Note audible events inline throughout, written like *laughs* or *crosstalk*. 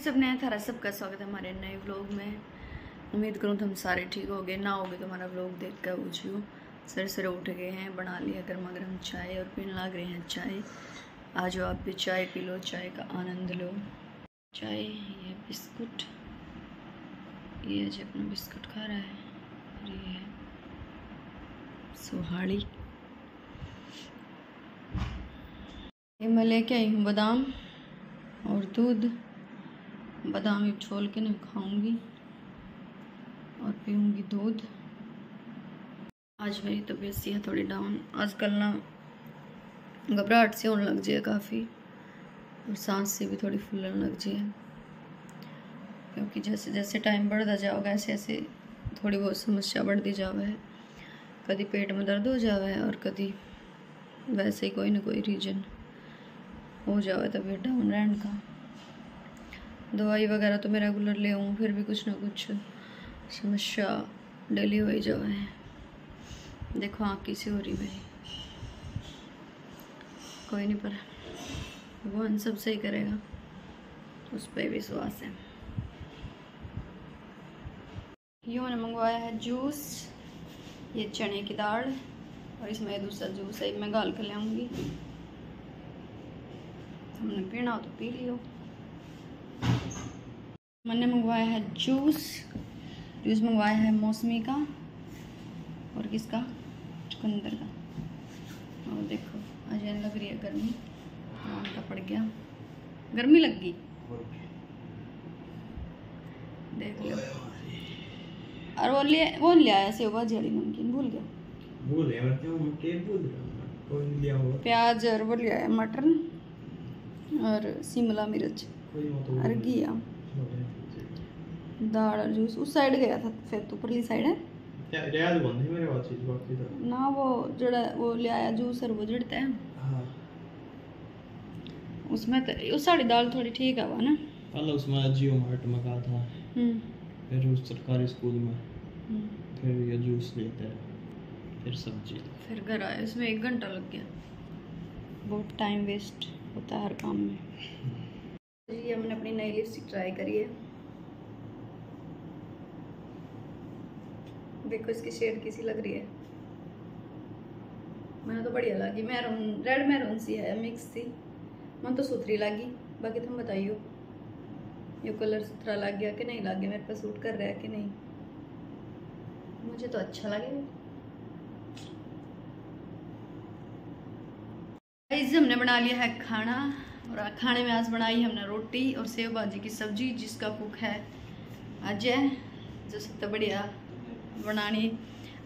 सब नया थारा सबका स्वागत है हमारे नए व्लॉग में। उम्मीद करूँ तुम सारे ठीक हो गए ना हो गए तो हमारा व्लॉग देख कर पूछियो सर सर उठ गए हैं, बना लिया गर्मा गर्म चाय और पीने लग रहे हैं चाय। आ जाओ आप भी चाय पी लो, चाय का आनंद लो। चाय, ये बिस्कुट। ये आज अपना बिस्कुट खा रहा है और ये है सुहाड़ी। मैं लेके आई हूँ बादाम और दूध। बादाम छोल के ना खाऊँगी और पीऊँगी दूध। आज मेरी तबीयत सी है, थोड़ी डाउन आजकल ना घबराहट से होने लग जाए काफ़ी और सांस से भी थोड़ी फूलने लग जाए क्योंकि जैसे जैसे टाइम बढ़ता जाओगे, ऐसे ऐसे थोड़ी बहुत समस्या बढ़ती जावे है। कभी पेट में दर्द हो जावे है और कभी वैसे ही कोई ना कोई रीजन हो जावे तबीयत डाउन रहने का। दवाई वगैरह तो मैं रेगुलर ले आऊँ, फिर भी कुछ ना कुछ समस्या डेली हो ही। जाए देखो आँख किसी हो रही भाई। कोई नहीं, पर भगवान सब सही करेगा। उस पर विश्वास है। ये मैंने मंगवाया है जूस, ये चने की दाल, और इसमें दूसरा जूस है मैं गाल कर ले आऊँगी। हमने पीना हो तो पी लियो। मैंने मंगवाया है जूस जूस मंगवाया है मौसमी का और किसका? चुकंदर का। और देखो आज लग रही है गर्मी। आम का पड़ गया। गर्मी लग गई? देख लो। और वो ले वो ले आया सेव वाली नमकीन भूल गया। भूल है हम के भूल रहे कोई लिया हो प्याज और वो ले आया मटर और शिमला मिर्च। और घिया। दाल और जूस उस साइड गया था फिर तो ऊपरली साइड है? क्या याद बंद है मेरे बात चीज़ बाकी तो। ना वो जड़ा वो ले आया जूस और वो जड़ता है। हाँ। उसमें तो उस साड़ी दाल थोड़ी ठीक है ना? कल उसमें जियो मार्ट में कहा था। हम्म। फिर उस सरकारी स्कूल में। हम्म। फिर ये जूस लेते हैं। फिर सब्ज़ी। फिर घर आए उसमें एक घंटा लग गया। बहुत टाइम वेस्ट होता है हर काम में। जी हमने अपनी नई लिपस्टिक ट्राई करी है। देखो इसकी शेड कैसी लग रही है। मैंने तो बढ़िया लगी। मैरून रेड मैरून सी है मिक्स सी। मन तो सुथरी लगी। बाकी तुम बताइयो, ये कलर सुथरा लग गया कि नहीं लग गया? मेरे पे सूट कर रहा है कि नहीं? मुझे तो अच्छा गाइस हमने बना लिया है खाना। और खाने में आज बनाई हमने रोटी और सेव भाजी की सब्ज़ी, जिसका कुक है अजय, जो सबसे बढ़िया बनानी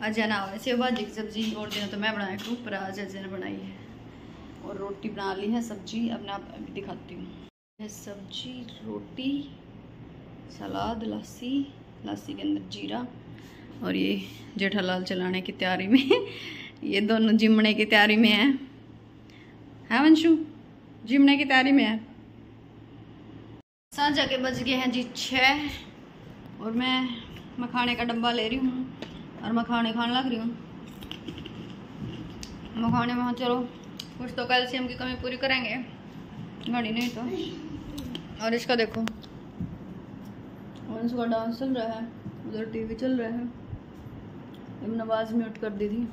अजय ना है। सेव भाजी की सब्ज़ी और दिन तो मैं बनाया करूँ पर आज अजय ने बनाई है। और रोटी बना ली है सब्ज़ी, अब मैं अभी दिखाती हूँ। सब्ज़ी, रोटी, सलाद लस्सी लस्सी के अंदर जीरा और ये जेठालाल चलाने की तैयारी में *laughs* ये दोनों जिमने की तैयारी में है। है, वंशु? जिमने की तैयारी में है। साझा के बज गए हैं जी छः और मैं मखाने का डब्बा ले रही हूँ और मखाने खाने लग रही हूँ। मखाने वहाँ चलो, कुछ तो कैल्शियम की कमी पूरी करेंगे। घड़ी नहीं तो। और इसका देखो, वंशु का डांस चल रहा है। उधर टीवी चल रहा है। हमने आवाज़ म्यूट कर दी थी।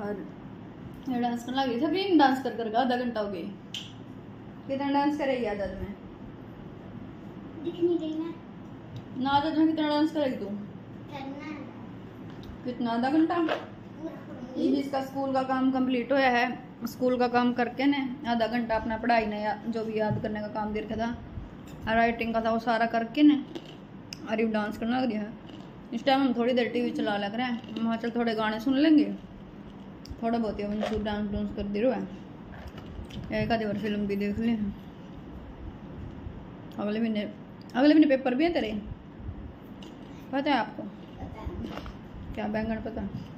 और ये डांस करने लगी थी अभी डांस कर कर आधा घंटा हो गया। कितना डांस करेगी आदत में दिख नहीं रही ना ना आदत में कितना डांस करेगी तू? करना कितना आधा घंटा? ये भी इसका स्कूल का काम कंप्लीट होया है। स्कूल का काम करके ने आधा घंटा अपना पढ़ाई ने जो भी याद करने का काम दे रखा था राइटिंग का था वो सारा करके ने अरे डांस करने लग गया है। इस टाइम हम थोड़ी देर टीवी चला लग रहे हैं हम वहाँ चल थोड़े गाने सुन लेंगे। थोड़ा बहुत ही हम डांस डूंस कर दे रहा है। एक आधी बार फ़िल्म भी देख ले अगले महीने अगले महीने पेपर भी है तेरे? पता है आपको? क्या बैंगन पता? है